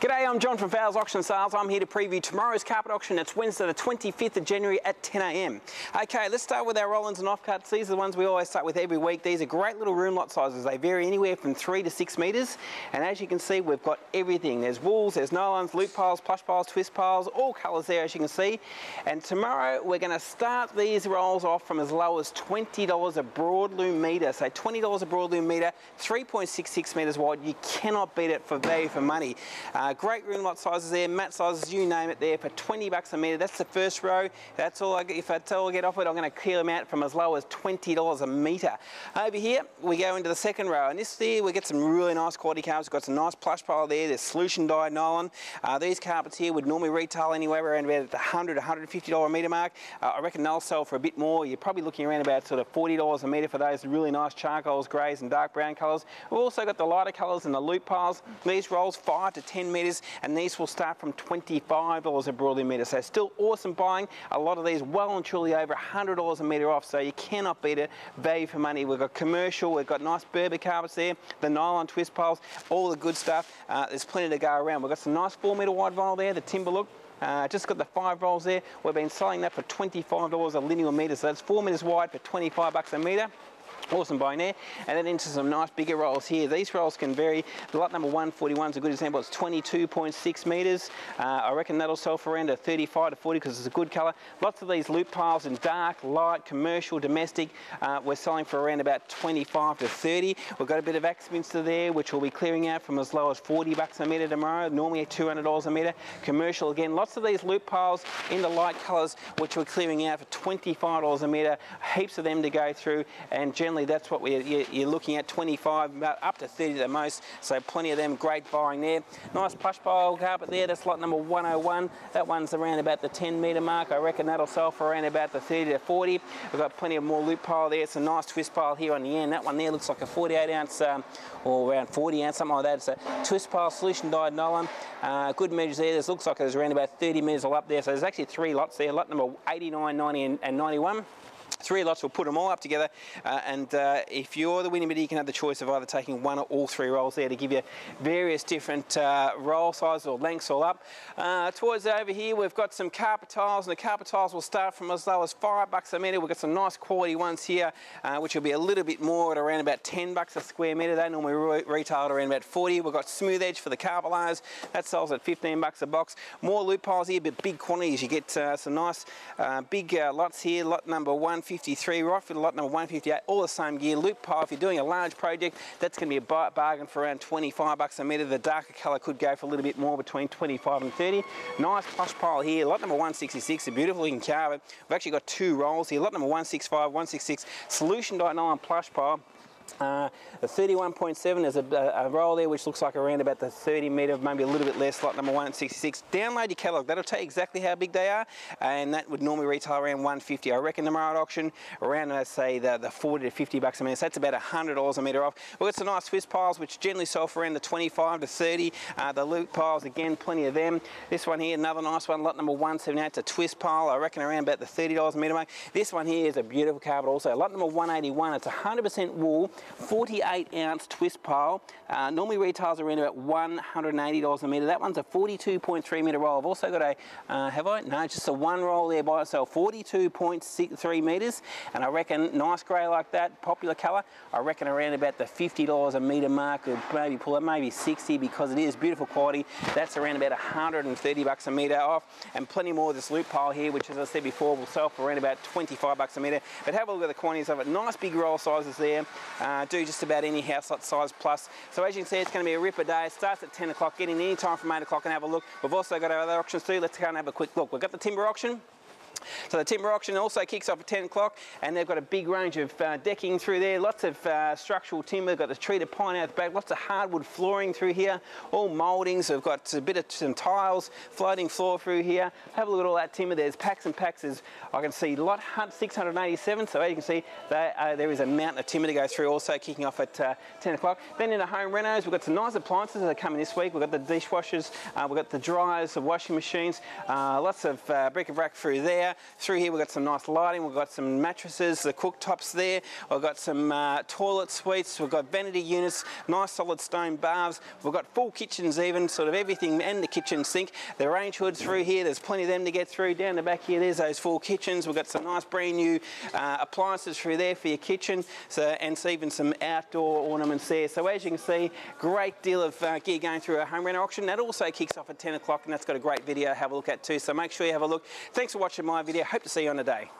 G'day, I'm John from Fowles Auction Sales. I'm here to preview tomorrow's carpet auction. It's Wednesday the 25th of January at 10am. Okay, let's start with our roll-ins and off-cuts. These are the ones we always start with every week. These are great little room lot sizes. They vary anywhere from 3 to 6 metres. And as you can see, we've got everything. There's wools, there's nylons, loop piles, plush piles, twist piles, all colours there as you can see. And tomorrow we're going to start these rolls off from as low as $20 a broadloom metre. So $20 a broadloom metre, 3.66 metres wide. You cannot beat it for value for money. Uh, uh, great room lot sizes there, mat sizes, you name it there for 20 bucks a metre. That's the first row. That's all I get. If that's all I get off it, I'm going to clear them out from as low as $20 a metre. Over here, we go into the second row. And this there, we get some really nice quality carpets. We've got some nice plush pile there. There's solution dyed nylon. Uh, these carpets here would normally retail anywhere around about the $100, $150 a metre mark. Uh, I reckon they'll sell for a bit more. You're probably looking around about sort of $40 a metre for those really nice charcoals, greys and dark brown colours. We've also got the lighter colours and the loop piles. These rolls 5 to 10 metres and these will start from $25 a broadloom metre. So still awesome buying. A lot of these well and truly over $100 a metre off, so you cannot beat it. Value for money. We've got commercial, we've got nice Berber carpets there, the nylon twist piles, all the good stuff. Uh, there's plenty to go around. We've got some nice 4 metre wide vinyl there, the timber look. Uh, just got the five rolls there. We've been selling that for $25 a linear metre, so that's four metres wide for 25 bucks a metre. Awesome bone there. And then into some nice bigger rolls here. These rolls can vary. The lot number 141 is a good example. It's 22.6 metres. Uh, I reckon that'll sell for around a 35 to 40 because it's a good colour. Lots of these loop piles in dark, light, commercial, domestic. Uh, we're selling for around about 25 to 30. We've got a bit of Axminster there, which we'll be clearing out from as low as 40 bucks a metre tomorrow. Normally at $200 a metre. Commercial again. Lots of these loop piles in the light colours, which we're clearing out for $25 a metre. Heaps of them to go through and generally that's what we're, you're looking at, 25, up to 30 the most, so plenty of them, great buying there. Nice plush pile carpet there, that's lot number 101. That one's around about the 10 metre mark. I reckon that'll sell for around about the 30 to 40. We've got plenty of more loop pile there. It's a nice twist pile here on the end. That one there looks like a 48 ounce um, or around 40 ounce, something like that. It's a twist pile solution dyed nylon. Uh, good measures there. This looks like there's around about 30 metres all up there. So there's actually three lots there. Lot number 89, 90 and 91 three lots, we'll put them all up together. Uh, and uh, if you're the winning bidder, you can have the choice of either taking one or all three rolls there to give you various different uh, roll sizes or lengths all up. Uh, towards over here, we've got some carpet tiles, and the carpet tiles will start from as low as five bucks a metre. We've got some nice quality ones here, uh, which will be a little bit more at around about 10 bucks a square metre. They normally re retail at around about 40. We've got smooth edge for the carpet layers. That sells at 15 bucks a box. More loop piles here, but big quantities. You get uh, some nice big lots here. Lot number one 153, right for the lot number 158, all the same gear, loop pile. If you're doing a large project, that's going to be a bargain for around 25 bucks a metre. The darker colour could go for a little bit more, between 25 and 30. Nice plush pile here, lot number 166, a beautiful looking carpet. We've actually got two rolls here, lot number 165, 166, solution dyed nylon plush pile. Uh, the 31.7 is a, a, roll there which looks like around about the 30 metre, maybe a little bit less, lot number 166. Download your catalogue, that'll tell you exactly how big they are and that would normally retail around 150. I reckon tomorrow at auction around, let's say, the, the 40 to 50 bucks a metre, so that's about $100 a metre off. We've got some nice twist piles which generally sell for around the 25 to 30. Uh, the loop piles, again, plenty of them. This one here, another nice one, lot number 178, it's a twist pile, I reckon around about the $30 a metre mark. This one here is a beautiful carpet also, lot number 181, it's 100% wool, 48 ounce twist pile. Uh, normally retails around about $180 a metre. That one's a 42.3 metre roll. I've also got a, uh, have I? No, just a one roll there by itself, 42.3 metres. And I reckon nice grey like that, popular colour, I reckon around about the $50 a metre mark, or maybe pull it, maybe 60 because it is beautiful quality. That's around about 130 bucks a metre off. And plenty more of this loop pile here, which as I said before, will sell for around about 25 bucks a metre. But have a look at the quantities of it. Nice big roll sizes there. Uh, uh, do just about any house lot size plus. So as you can see, it's going to be a ripper day. It starts at 10 o'clock. Get in any time from 8 o'clock and have a look. We've also got our other auctions too. Let's go and have a quick look. We've got the timber auction. So the timber auction also kicks off at 10 o'clock and they've got a big range of uh, decking through there, lots of uh, structural timber, got the treated pine out the back, lots of hardwood flooring through here, all mouldings, we've got a bit of some tiles, floating floor through here. Have a look at all that timber, there's packs and packs, there's, I can see lot 687, so as you can see they, uh, there is a mountain of timber to go through also kicking off at uh, 10 o'clock. Then in the home renos, we've got some nice appliances that are coming this week, we've got the dishwashers, uh, we've got the dryers, the washing machines, uh, lots of bric-a-brac through there. Through here, we've got some nice lighting. We've got some mattresses, the cooktops there. We've got some uh, toilet suites. We've got vanity units, nice solid stone baths. We've got full kitchens even, sort of everything, and the kitchen sink. The range hood through here, there's plenty of them to get through. Down the back here, there's those full kitchens. We've got some nice brand new uh, appliances through there for your kitchen. So, and so even some outdoor ornaments there. So as you can see, great deal of uh, gear going through a home renter auction. That also kicks off at 10 o'clock and that's got a great video to have a look at too. So make sure you have a look. Thanks for watching my video. Hope to see you on the day.